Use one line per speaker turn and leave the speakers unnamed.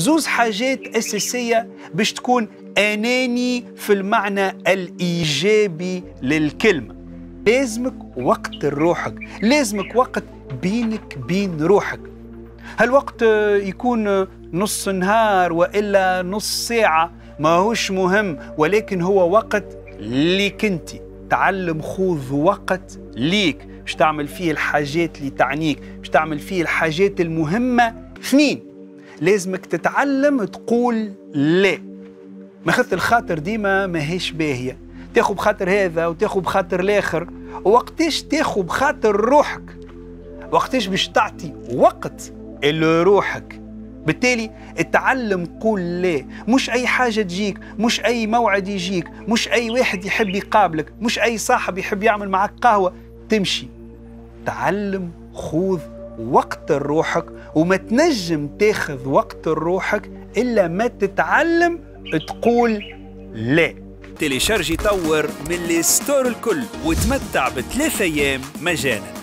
زوز حاجات أساسية باش تكون أناني في المعنى الإيجابي للكلمة. لازمك وقت لروحك لازمك وقت بينك بين روحك. هالوقت يكون نص نهار وإلا نص ساعة؟ ما هوش مهم ولكن هو وقت ليك أنت. تعلم خذ وقت ليك. باش تعمل فيه الحاجات اللي تعنيك. باش تعمل فيه الحاجات المهمة. اثنين لازمك تتعلم تقول لا. ما خذت الخاطر ديما ماهيش باهية. تاخذ بخاطر هذا وتاخذ بخاطر الآخر. وقتاش تاخذ بخاطر روحك؟ وقتاش باش تعطي وقت لروحك بالتالي اتعلم قول لا. مش أي حاجة تجيك مش أي موعد يجيك مش أي واحد يحب يقابلك مش أي صاحب يحب يعمل معك قهوة. تمشي. تعلم خذ وقت لروحك وما تنجم تاخذ وقت لروحك إلا ما تتعلم تقول لا.
تيليشارجي طور من les stores الكل وتمتع بثلاث أيام مجانا.